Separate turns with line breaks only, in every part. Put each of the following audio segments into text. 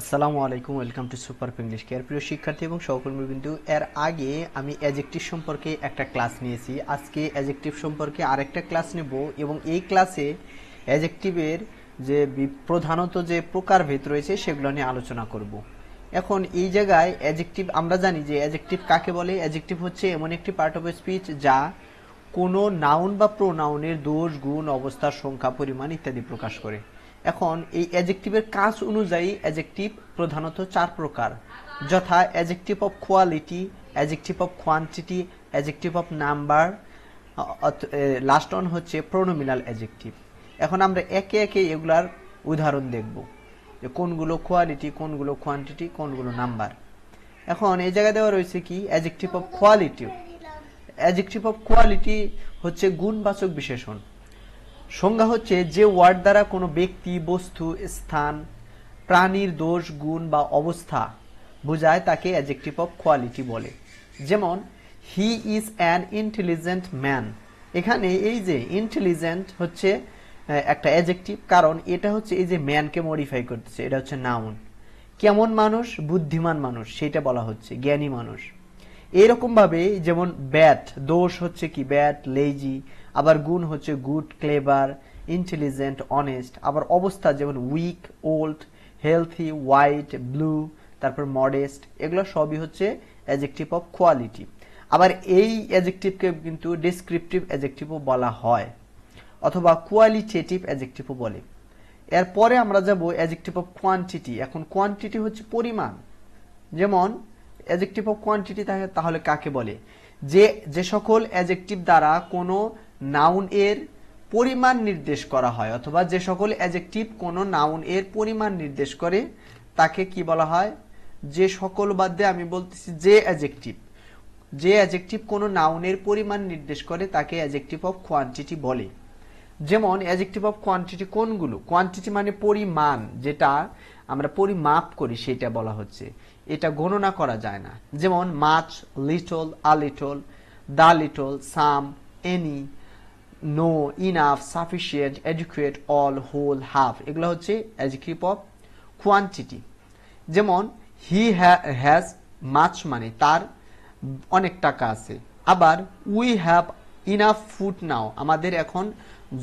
আসসালামু আলাইকুম, welcome to Super English Care. প্রিয় শিক্ষার্থী এবং সহকর্মীবৃন্দু এর আগে আমি অ্যাজেক্টিভ সম্পর্কে একটা ক্লাস নিয়েছি। আজকে অ্যাজেক্টিভ সম্পর্কে আরেকটা ক্লাস নেব এবং এই ক্লাসে অ্যাজেক্টিভের যে প্রধানত যে প্রকারভেদ রয়েছে সেগুলো নিয়ে আলোচনা করব। এখন এই জায়গায় অ্যাজেক্টিভ আমরা জানি যে অ্যাজেক্টিভ কাকে বলে? অ্যাজেক্টিভ হচ্ছে এমন একটি পার্ট অফ স্পিচ যা কোনো নাউন বা প্রোনাউনের দোষ, গুণ, অবস্থার সংখ্যা, পরিমাণ ইত্যাদি প্রকাশ করে। এখন এই অ্যাজেক্টিভের কাজ অনুযায়ী অ্যাজেক্টিভ প্রধানত চার প্রকার। যথা adjective of quality adjective of quantity adjective of number last one হচ্ছে প্রোনোমিনাল অ্যাজেক্টিভ এখন আমরা একে একে এগুলার উদাহরণ দেখব যে কোনগুলো কোয়ালিটি কোনগুলো কোয়ান্টিটি কোনগুলো নাম্বার এখন এই জায়গায় দেওয়া রয়েছে কি? Adjective of quality adjective of quality হচ্ছে গুণবাচক বিশেষণ। সংজ্ঞা হচ্ছে যে ওয়ার্ড দ্বারা কোনো ব্যক্তি, বস্তু, স্থান, প্রাণীর দোষ, গুণ বা অবস্থা বোঝায় তাকে অ্যাজেক্টিভ অফ কোয়ালিটি বলে। যেমন he is an intelligent man এখানে এই যে ইন্টেলিজেন্ট হচ্ছে একটা অ্যাজেক্টিভ কারণ এটা হচ্ছে এই যে ম্যানকে মডিফাই করতেছে, এটা হচ্ছে নাউন কেমন মানুষ? বুদ্ধিমান মানুষ, সেটা বলা হচ্ছে, জ্ঞানী মানুষ। এরকম ভাবে যেমন ব্যাট দোষ হচ্ছে কি? ব্যাট লেজি আবার গুণ হচ্ছে গুড ক্লেভার ইন্টেলিজেন্ট অনেস্ট আবার অবস্থা যেমন weak old healthy white blue তারপর মডেস্ট এগুলো সবই হচ্ছে অ্যাজেক্টিভ অফ কোয়ালিটি আবার এই অ্যাজেক্টিভকে কিন্তু ডিসক্রিপটিভ অ্যাজেক্টিভও বলা হয়, অথবা কোয়ালিটেটিভ অ্যাজেক্টিভও বলে। এরপরে আমরা যাব অ্যাজেক্টিভ অফ কোয়ান্টিটি এখন কোয়ান্টিটি হচ্ছে পরিমাণ। যেমন অ্যাজেক্টিভ অফ কোয়ান্টিটি থাকে, তাহলে কাকে বলে? যে যে সকল অ্যাজেক্টিভ দ্বারা কোনো নাউন এর পরিমাণ নির্দেশ করা হয়, অথবা যে সকল অ্যাজেক্টিভ কোনো নাউন এর পরিমাণ নির্দেশ করে, তাকে কি বলা হয়? যে সকল বাদে আমি বলতেছি যে অ্যাজেক্টিভ যে অ্যাজেক্টিভ কোনো নাউনের পরিমাণ নির্দেশ করে, তাকে অ্যাজেক্টিভ অফ কোয়ান্টিটি বলে। যেমন অ্যাজেক্টিভ অফ কোয়ান্টিটি কোনগুলো? কোয়ান্টিটি মানে পরিমাণ, যেটা আমরা পরিমাপ করি সেটা বলা হচ্ছে। এটা গণনা করা যায় না। যেমন much little a little the little some any no enough sufficient adequate all whole half এগুলো হচ্ছে অ্যাজেক্টিভ অফ কোয়ান্টিটি যেমন হি হ্যাজ মাছ মানে তার অনেক টাকা আছে। আবার we have enough food now আমাদের এখন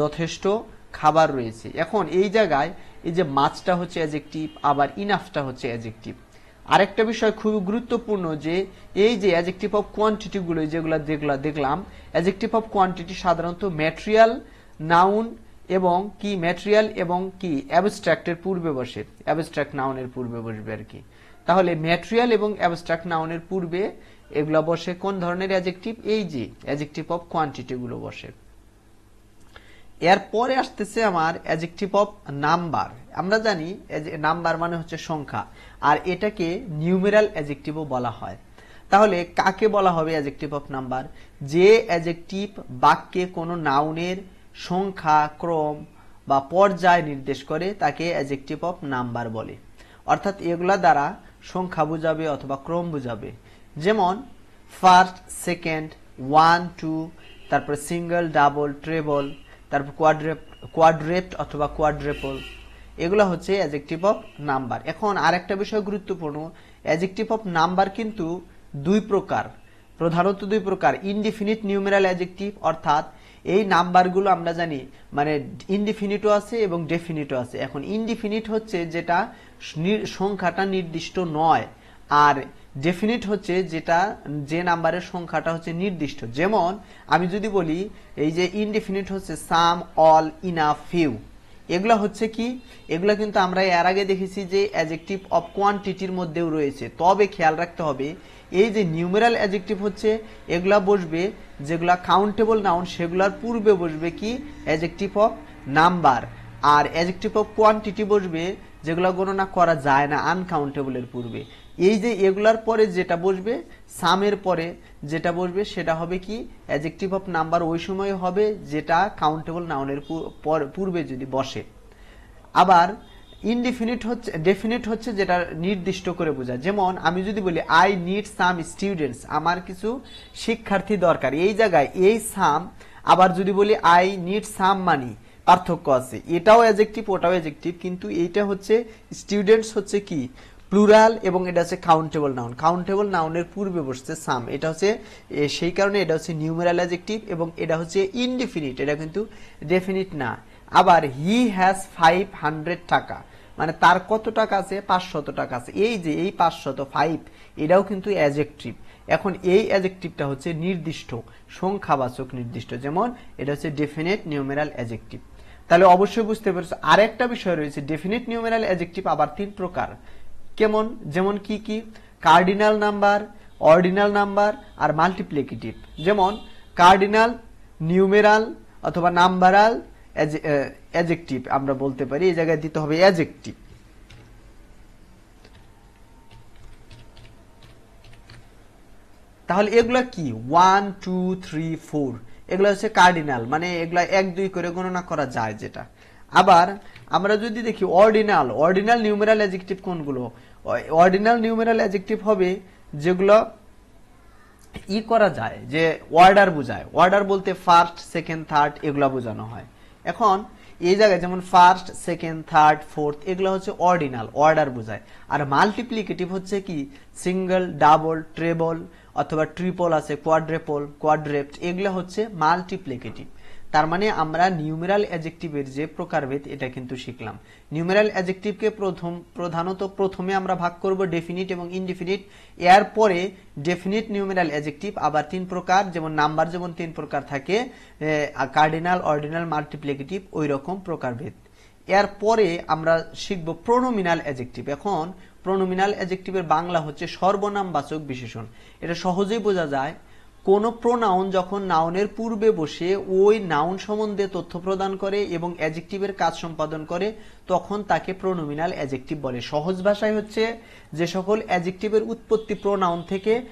যথেষ্ট খাবার রয়েছে। এখন এই জায়গায় এই যে মাছটা হচ্ছে অ্যাজেক্টিভ আবার ইনাফটা হচ্ছে অ্যাজেক্টিভ আরেকটা বিষয় খুবই গুরুত্বপূর্ণ যে, এই যে অ্যাজেক্টিভ অফ কোয়ান্টিটি গুলো যেগুলো দেখলা দেখলাম অ্যাজেক্টিভ অফ কোয়ান্টিটি সাধারণত ম্যাটেরিয়াল নাউন এবং কি? ম্যাটেরিয়াল এবং কি? অ্যাবস্ট্রাক্টের পূর্বে বসে। অ্যাবস্ট্রাক্ট নাউনের পূর্বে বসবে আর কি। তাহলে ম্যাটেরিয়াল এবং অ্যাবস্ট্রাক্ট নাউনের পূর্বে এগুলা বসে কোন ধরনের অ্যাজেক্টিভ এই যে অ্যাজেক্টিভ অফ কোয়ান্টিটি গুলো বসে। এরপরে আসতেছে আমার অ্যাজেক্টিভ অফ নাম্বার আমরা জানি নাম্বার মানে হচ্ছে সংখ্যা, আর এটাকে নিউমেরাল অ্যাজেক্টিভও বলা হয়। তাহলে কাকে বলা হবে অ্যাজেক্টিভ অফ নাম্বার যে অ্যাজেক্টিভ বাক্যে কোনো নাউনের সংখ্যা, ক্রম বা পর্যায় নির্দেশ করে, তাকে অ্যাজেক্টিভ অফ নাম্বার বলে। অর্থাৎ এগুলা দ্বারা সংখ্যা বুঝাবে অথবা ক্রম বুঝাবে। যেমন ফার্স্ট সেকেন্ড ওয়ান টু তারপর সিঙ্গেল ডাবল ট্রেবল তারপর কোয়াড্রেপ কোয়াড্রেপ্ট অথবা কোয়াড্রেপল এগুলো হচ্ছে অ্যাজেক্টিভ অফ নাম্বার এখন আরেকটা বিষয় গুরুত্বপূর্ণ অ্যাজেক্টিভ অফ নাম্বার কিন্তু দুই প্রকার। প্রধানত দুই প্রকার ইনডিফিনিট নিউমেরাল অ্যাজেক্টিভ অর্থাৎ এই নাম্বারগুলো আমরা জানি মানে ইনডিফিনিটও আছে এবং ডেফিনিটও আছে। এখন ইনডিফিনিট হচ্ছে যেটা সংখ্যাটা নির্দিষ্ট নয়, আর ডেফিনিট হচ্ছে যেটা যে নাম্বারের সংখ্যাটা হচ্ছে নির্দিষ্ট। যেমন, আমি যদি বলি, এই যে ইনডিফিনিট হচ্ছে সাম অল ইনাফ ফিউ এগুলা হচ্ছে কি? এগুলা কিন্তু আমরা এর আগে দেখেছি যে অ্যাজেক্টিভ অফ কোয়ান্টিটির মধ্যেও রয়েছে। তবে খেয়াল রাখতে হবে, এই যে নিউমেরাল অ্যাজেক্টিভ হচ্ছে, এগুলা বসবে, যেগুলা কাউন্টেবল নাউন সেগুলার পূর্বে বসবে কি? অ্যাজেক্টিভ অফ নাম্বার আর অ্যাজেক্টিভ অফ কোয়ান্টিটি বসবে, যেগুলা গণনা করা যায় না আনকাউন্টেবলের পূর্বে। এই যে এগুলার পরে যেটা বসবে, সামের পরে যেটা বসবে, সেটা হবে কি? অ্যাজেক্টিভ অফ নাম্বার ওই সময় হবে যেটা কাউন্টেবল নাউনের পূর্বে যদি বসে। আবার ইনডিফিনিট হচ্ছে ডেফিনিট হচ্ছে যেটা নির্দিষ্ট করে বোঝায়। যেমন আমি যদি বলি আই নিড সাম স্টুডেন্টস আমার কিছু শিক্ষার্থী দরকার। এই জায়গায় এই সাম আবার যদি বলি আই নিড সাম মানি পার্থক্য আছে। এটাও অ্যাজেক্টিভ ওটাও অ্যাজেক্টিভ কিন্তু এইটা হচ্ছে স্টুডেন্টস হচ্ছে কি? প্লুরাল এবং এটা হচ্ছে কাউন্টেবল নাউন। কাউন্টেবল নাউনের পূর্বে বসছে সাম। এটা হচ্ছে সেই কারণে এটা হচ্ছে নিউমেরাল অ্যাজেক্টিভ এবং এটা হচ্ছে ইনডিফিনিট। এটা কিন্তু ডেফিনিট না। আবার হি হ্যাজ ফাইভ হান্ড্রেড টাকা। মানে তার কত টাকা আছে? পাঁচশত টাকা আছে। এই যে, এই পাঁচশত, ফাইভ, এটাও কিন্তু অ্যাজেক্টিভ এখন এই অ্যাজেক্টিভটা হচ্ছে নির্দিষ্ট, সংখ্যাবাচক নির্দিষ্ট। যেমন, এটা হচ্ছে ডেফিনেট নিউমেরাল অ্যাজেক্টিভ তাহলে অবশ্যই বুঝতে পেরেছ, আরেকটা বিষয় রয়েছে, ডেফিনেট নিউমেরাল অ্যাজেক্টিভ আবার তিন প্রকার। কেমন? যেমন কি কি? কার্ডিনাল নাম্বার অর্ডিনাল নাম্বার আর মাল্টিপ্লিকেটিভ যেমন কার্ডিনাল নিউমেরাল অথবা নাম্বারাল অ্যাজেক্টিভ আমরা বলতে পারি, এই জায়গায় দিতে হবে অ্যাজেক্টিভ তাহলে এগুলা কি? ওয়ান টু থ্রি ফোর এগুলো হচ্ছে কার্ডিনাল মানে এগুলা এক, দুই করে গণনা করা যায় যেটা। আবার আমরা যদি দেখি অর্ডিনাল অর্ডিনাল নিউমেরাল অ্যাজেক্টিভ কোনগুলো? অর্ডিনাল নিউমেরাল অ্যাজেক্টিভ হবে যেগুলো ই করা যায়, যে অর্ডার বোঝায়। অর্ডার বলতে ফার্স্ট সেকেন্ড থার্ড এগুলা বোঝানো হয়। এখন এই জায়গায় যেমন ফার্স্ট সেকেন্ড থার্ড ফোর্থ এগুলো হচ্ছে অর্ডিনাল, অর্ডার বোঝায়। আর মাল্টিপ্লিকেটিভ হচ্ছে কি? সিঙ্গেল ডাবল ট্রেবল অথবা ট্রিপল আছে কোয়াড্রেপল কোয়াড্রেপ্ট এগুলো হচ্ছে মাল্টিপ্লিকেটিভ তার মানে আমরা নিউমেরাল অ্যাজেক্টিভের যে প্রকারভেদ, এটা কিন্তু শিখলাম। নিউমেরাল অ্যাজেক্টিভকে প্রথম, প্রধানত প্রথমে আমরা ভাগ করব ডেফিনিট এবং ইনডিফিনিট এর পরে ডেফিনিট নিউমেরাল অ্যাজেক্টিভ আবার তিন প্রকার, যেমন নাম্বার যেমন তিন প্রকার থাকে কার্ডিনাল অর্ডিনাল মাল্টিপ্লিকেটিভ ওই রকম প্রকারভেদ। এর পরে আমরা শিখব প্রোনোমিনাল অ্যাজেক্টিভ এখন প্রোনোমিনাল অ্যাজেক্টিভের বাংলা হচ্ছে সর্বনামবাচক বিশেষণ। এটা সহজেই বোঝা যায় কোন প্রোনাউন যখন নাউনের পূর্বে বসে, ওই নাউন সম্বন্ধে তথ্য প্রদান করে এবং অ্যাজেক্টিভের কাজ সম্পাদন করে, তখন তাকে প্রোনোমিনাল অ্যাজেক্টিভ বলে। সহজ ভাষায় হচ্ছে যে সকল অ্যাজেক্টিভের উৎপত্তি প্রোনাউন থেকে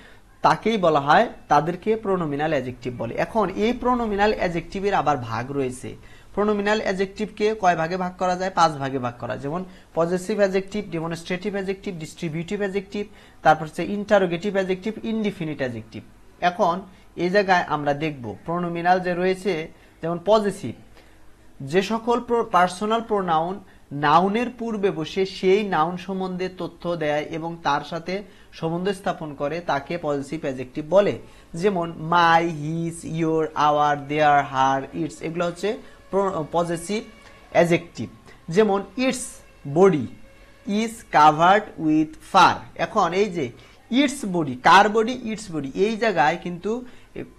তাকেই বলা হয়, তাদেরকে প্রোনোমিনাল অ্যাজেক্টিভ বলে। এখন, এই প্রোনোমিনাল অ্যাজেক্টিভের আবার ভাগ রয়েছে। প্রোনোমিনাল অ্যাজেক্টিভকে কয় ভাগে ভাগ করা যায়? পাঁচ ভাগে ভাগ করা যেমন positive adjective demonstrative adjective distributive adjective তারপর হচ্ছে ইন্টারোগেটিভ অ্যাজেক্টিভ ইনডিফিনিট অ্যাজেক্টিভ এখন এই জায়গায় আমরা দেখব প্রোনোমিনাল যে রয়েছে, যেমন পজিটিভ যে সকল পার্সোনাল প্রোনাউন নাউনের পূর্বে বসে সেই নাউন সম্বন্ধে তথ্য দেয় এবং তার সাথে সম্বন্ধ স্থাপন করে, তাকে পজিটিভ অ্যাজেক্টিভ বলে। যেমন my his your our their her its এগুলো হচ্ছে পজিটিভ অ্যাজেক্টিভ যেমন its body is covered with fur এখন এই যে ইটস বডি, কার বডি? Its body. এই জায়গায় কিন্তু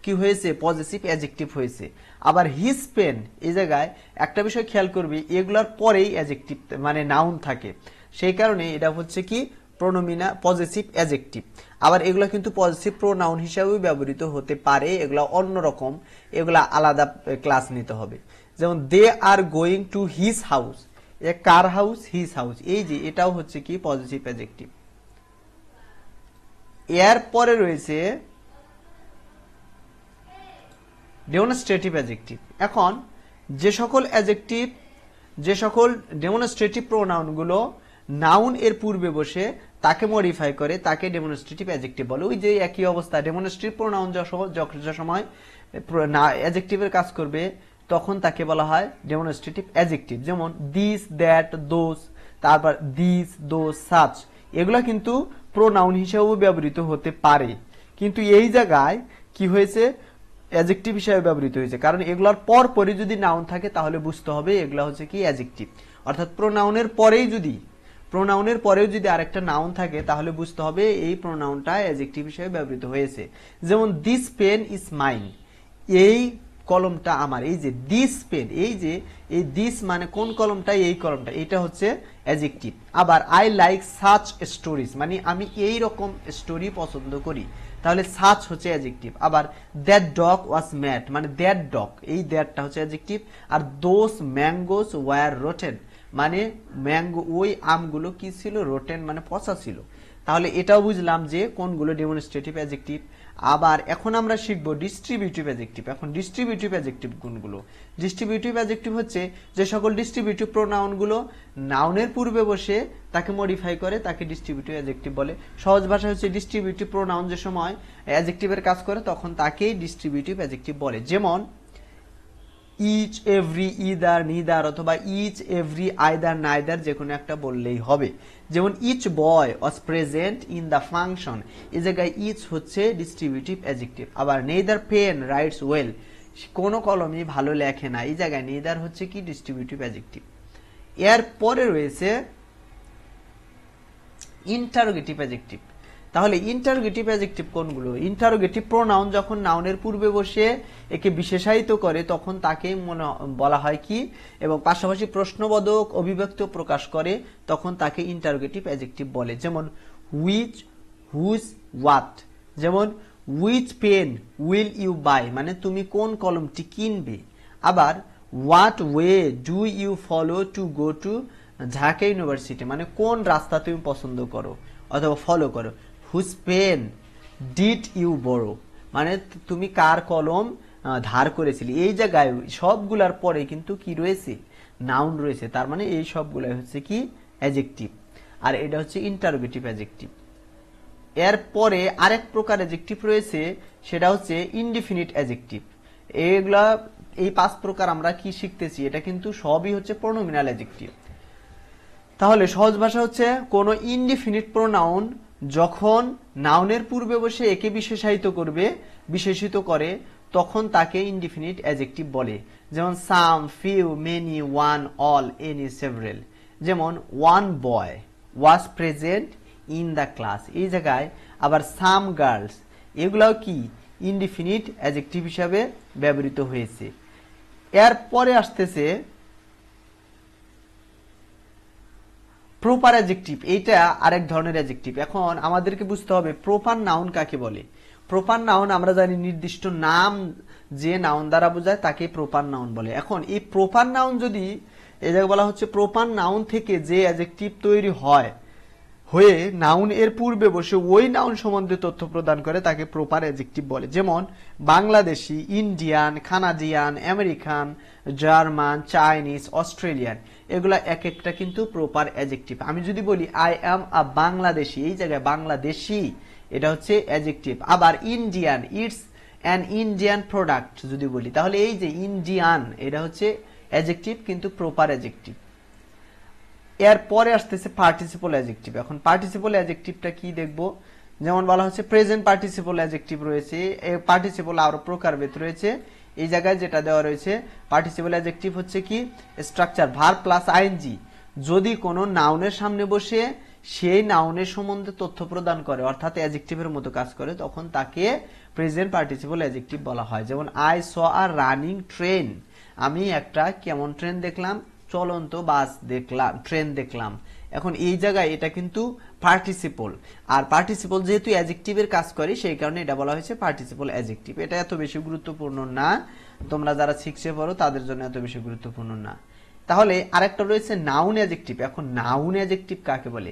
কি হয়েছে? পজিটিভ, অ্যাজেক্টিভ হয়েছে। আবার হিস পেন, এই জায়গায় একটা বিষয় খেয়াল করবে, এগুলার পরেই অ্যাজেক্টিভ মানে নাউন থাকে। সেই কারণে এটা হচ্ছে কি? Pronominal, positive, adjective. আবার এগুলো কিন্তু পজিটিভ প্রোনাউন হিসাবেও ব্যবহৃত হতে পারে, এগুলা অন্যরকম এগুলা আলাদা ক্লাস নিতে হবে। যেমন, they are going to his house. এ কার হাউস? His house. এই যে, এটাও হচ্ছে কি? Positive, adjective. এর পরে রয়েছে ডেমনস্ট্রেটিভ অ্যাজেক্টিভ এখন যে সকল অ্যাজেক্টিভ যে সকল ডেমনস্ট্রেটিভ প্রোনাউনগুলো নাউন এর পূর্বে বসে তাকে মডিফাই করে তাকে ডেমনস্ট্রেটিভ অ্যাজেক্টিভ বলে। ওই যে একই অবস্থা ডেমনস্ট্রেটিভ প্রোনাউন যে সময় অ্যাজেক্টিভের কাজ করবে, তখন তাকে বলা হয় ডেমনস্ট্রেটিভ অ্যাজেক্টিভ যেমন দিস দ্যাট দোস তারপর দিস দোস সাচ এগুলা কিন্তু প্রোনাউন হিসেবেও ব্যবহৃত হতে পারে। কিন্তু এই জায়গায় কি হয়েছে? অ্যাজেক্টিভ হিসেবে ব্যবহৃত হয়েছে। কারণ এগুলোর পর পরে যদি নাউন থাকে, তাহলে বুঝতে হবে এগুলা হচ্ছে কি অ্যাজেক্টিভ অর্থাৎ প্রোনাউনের পরেই যদি প্রোনাউনের পরেও যদি আরেকটা নাউন থাকে, তাহলে বুঝতে হবে এই প্রোনাউনটা অ্যাজেক্টিভ হিসেবে ব্যবহৃত হয়েছে। যেমন দিস পেন ইজ মাইন এই কলমটা আমার, এই যে দিস পেন এই যে, এই দিস মানে কোন কলমটা, এই কলমটা, এটা হচ্ছে অ্যাজেক্টিভ আবার আই লাইক সাচ স্টোরিজ মানে আমি এই রকম স্টোরি পছন্দ করি। তাহলে সাচ হচ্ছে অ্যাজেক্টিভ আবার দ্যাট ডগ ওয়াজ ম্যাট মানে দ্যাট ডগ এই দ্যাটটা হচ্ছে অ্যাজেক্টিভ আর দোস ম্যাঙ্গোস ওয়ার রোটেন মানে ম্যাঙ্গো ওই আমগুলো কি ছিল? রোটেন মানে পচা ছিল। তাহলে এটাও বুঝলাম যে কোনগুলো ডেমনস্ট্রেটিভ অ্যাজেক্টিভ আবার এখন আমরা শিখব ডিস্ট্রিবিউটিভ অ্যাজেক্টিভ এখন ডিস্ট্রিবিউটিভ অ্যাজেক্টিভ গুণগুলো। ডিস্ট্রিবিউটিভ অ্যাজেক্টিভ হচ্ছে যে সকল ডিস্ট্রিবিউটিভ প্রোনাউনগুলো নাউনের পূর্বে বসে তাকে মডিফাই করে, তাকে ডিস্ট্রিবিউটিভ অ্যাজেক্টিভ বলে। সহজ ভাষা হচ্ছে ডিস্ট্রিবিউটিভ প্রোনাউন যে সময় অ্যাজেক্টিভের কাজ করে, তখন তাকেই ডিস্ট্রিবিউটিভ অ্যাজেক্টিভ বলে। যেমন ইচ এভরি ইদার নিদার অথবা ইচ এভরি আইদার নাইদার যে কোনো একটা বললেই হবে। যেমন each boy was present in the function এ জায়গায় ইচ হচ্ছে ডিস্ট্রিবিউটিভ অ্যাজেক্টিভ আবার নেইদার পেন রাইটস ওয়েল কোনো কলমই ভালো লেখে না। এই জায়গায় নেইদার হচ্ছে কি? ডিস্ট্রিবিউটিভ অ্যাজেক্টিভ এর পরে রয়েছে ইন্টারোগেটিভ অ্যাজেক্টিভ তাহলে ইন্টারোগেটিভ অ্যাজেক্টিভ কোনগুলো? ইন্টারোগেটিভ প্রোনাউন যখন নাউনের পূর্বে বসে একে বিশেষায়িত করে, তখন তাকে মনে বলা হয় কি? এবং পাশাপাশি প্রশ্নবোধক অভিব্যক্ত প্রকাশ করে, তখন তাকে ইন্টারোগেটিভ অ্যাজেক্টিভ বলে। যেমন হুইচ হুজ ওয়াট যেমন which pen will you buy মানে তুমি কোন কলমটি কিনবে? আবার what way do you follow to go to Dhaka university মানে কোন রাস্তা তুমি পছন্দ করো? অথবা ফলো করো। হুজ পেন ডিড ইউ বড় মানে তুমি কার কলম ধার করেছিলি? এই জায়গায় সবগুলার পরে কিন্তু কি রয়েছে? নাউন রয়েছে। তার মানে এই সবগুলাই হচ্ছে কি? অ্যাজেক্টিভ আর এটা হচ্ছে ইন্টারোগেটিভ অ্যাজেক্টিভ এর পরে আরেক প্রকার অ্যাজেক্টিভ রয়েছে, সেটা হচ্ছে ইনডিফিনিট অ্যাজেক্টিভ এগুলা, এই পাঁচ প্রকার আমরা কি শিখতেছি? এটা কিন্তু সবই হচ্ছে প্রোনোমিনাল অ্যাজেক্টিভ তাহলে সহজ ভাষা হচ্ছে কোনো ইনডিফিনিট প্রোনাউন যখন নাউনের পূর্বে বসে একে বিশেষায়িত করবে, বিশেষিত করে, তখন তাকে ইনডিফিনিট অ্যাজেক্টিভ বলে। যেমন some few many one all any several যেমন one boy was present in the class এই জায়গায় আবার সাম গার্লস এগুলাও কি? ইনডিফিনিট অ্যাজেক্টিভ হিসাবে ব্যবহৃত হয়েছে। এর পরে আসতেছে প্রপার অ্যাজেক্টিভ এইটা আরেক ধরনের অ্যাজেক্টিভ এখন আমাদেরকে বুঝতে হবে প্রপার নাউন কাকে বলে। প্রপার নাউন আমরা জানি নির্দিষ্ট নাম যে নাউন দ্বারা বোঝায় তাকে প্রপার নাউন বলে। এখন এই প্রপার নাউন যদি এই জায়গায় বলা হচ্ছে প্রপার নাউন থেকে যে অ্যাজেক্টিভ তৈরি হয়, হয়ে নাউন এর পূর্বে বসে ওই নাউন সম্বন্ধে তথ্য প্রদান করে তাকে প্রপার অ্যাজেক্টিভ বলে। যেমন Bangladeshi, Indian, Canadian, American, German, Chinese, Australian. এগুলা এক একটা কিন্তু প্রপার অ্যাজেক্টিভ আমি যদি বলি আই অ্যাম আ বাংলাদেশি এই জায়গায় বাংলাদেশি এটা হচ্ছে অ্যাজেক্টিভ আবার Indian it's an Indian product যদি বলি, তাহলে এই যে ইন্ডিয়ান এটা হচ্ছে অ্যাজেক্টিভ কিন্তু প্রপার অ্যাজেক্টিভ এর পরে আসতেছে পার্টিসিপল অ্যাজেক্টিভ এখন পার্টিসিপল অ্যাজেক্টিভটা কি দেখব? যেমন বলা হচ্ছে প্রেজেন্ট পার্টিসিপল অ্যাজেক্টিভ রয়েছে পার্টিসিপল আরও প্রকারভেদ রয়েছে। এই জায়গায় যেটা দেওয়া রয়েছে পার্টিসিপাল অ্যাজেক্টিভ হচ্ছে কি? স্ট্রাকচার ভার প্লাস আইএনজি যদি কোনো নাউনের সামনে বসে সেই নাউনের সম্বন্ধে তথ্য প্রদান করে, অর্থাৎ অ্যাজেক্টিভের মতো কাজ করে, তখন তাকে প্রেজেন্ট পার্টিসিপাল অ্যাজেক্টিভ বলা হয়। যেমন I saw a running train আমি একটা কেমন ট্রেন দেখলাম? চলন্ত বাস দেখলাম, ট্রেন দেখলাম। এখন এই জায়গায় এটা কিন্তু পার্টিসিপল আর পার্টিসিপল যেহেতু অ্যাজেক্টিভের কাজ করে, সেই কারণে এটা বলা হয়েছে পার্টিসিপল অ্যাজেক্টিভ এটা এত বেশি গুরুত্বপূর্ণ না। তোমরা যারা শিখছে পড়ো, তাদের জন্য এত বেশি গুরুত্বপূর্ণ না। তাহলে আরেকটা রয়েছে নাউন অ্যাজেক্টিভ এখন নাউন অ্যাজেক্টিভ কাকে বলে?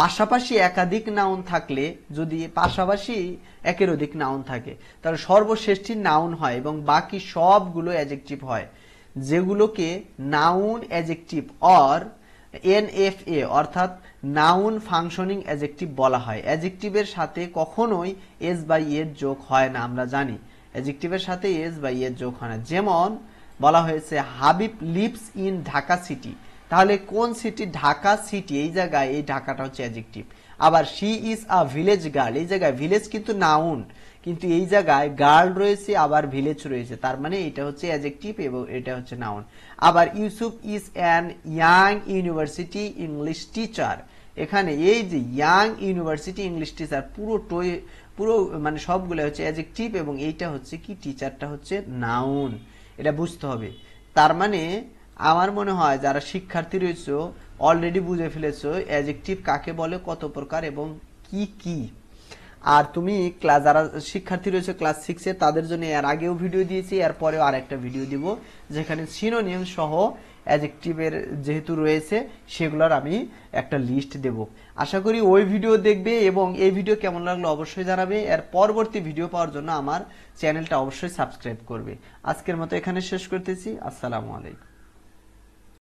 পাশাপাশি একাধিক নাউন থাকলে যদি পাশাপাশি একের অধিক নাউন থাকে, তাহলে সর্বশ্রেষ্ঠী নাউন হয় এবং বাকি সবগুলো অ্যাজেক্টিভ হয়। যেগুলোকে নাউন অ্যাজেক্টিভ অর এনএফএ অর্থাৎ নাউন ফাংশনিং অ্যাজেক্টিভ বলা হয়। অ্যাজেক্টিভের সাথে কখনোই এস বাই এর যোগ হয় না, আমরা জানি। অ্যাজেক্টিভের সাথে এস বাই এর যোগ হয় না। যেমন বলা হয়েছে, Habib lives in Dhaka city. তাহলে কোন সিটি? ঢাকা সিটি। এই জায়গায়, এই ঢাকাটা হচ্ছে অ্যাজেক্টিভ আবার she is a village girl. এই জায়গায়, ভিলেজ কিন্তু নাউন কিন্তু এই জায়গায় গার্ল রয়েছে, আবার ভিলেজ রয়েছে। তার মানে এটা হচ্ছে অ্যাজেক্টিভ এবং এটা হচ্ছে নাউন আবার Yusuf is an young university English teacher এখানে এই যে ইয়াং ইউনিভার্সিটি ইংলিশ টিচার পুরো টই পুরো মানে সবগুলো হচ্ছে অ্যাজেক্টিভ এবং এইটা হচ্ছে কি? টিচারটা হচ্ছে নাউন এটা বুঝতে হবে। তার মানে আমার মনে হয় যারা শিক্ষার্থী রয়েছে অলরেডি বুঝে ফেলেছো অ্যাজেক্টিভ কাকে বলে, কত প্রকার এবং কি কি? আর তুমি ক্লাস যারা শিক্ষার্থী রয়েছে ক্লাস সিক্সে তাদের জন্য এর আগেও ভিডিও দিয়েছি, এর পরেও আর একটা ভিডিও দিব, যেখানে সিনোনিয়াম সহ অ্যাজেক্টিভের যেহেতু রয়েছে, সেগুলোর আমি একটা লিস্ট দেব। আশা করি ওই ভিডিও দেখবে এবং এই ভিডিও কেমন লাগল অবশ্যই জানাবে। এর পরবর্তী ভিডিও পাওয়ার জন্য আমার চ্যানেলটা অবশ্যই সাবস্ক্রাইব করবে। আজকের মতো এখানে শেষ করতেছি। আসসালামু আলাইকুম।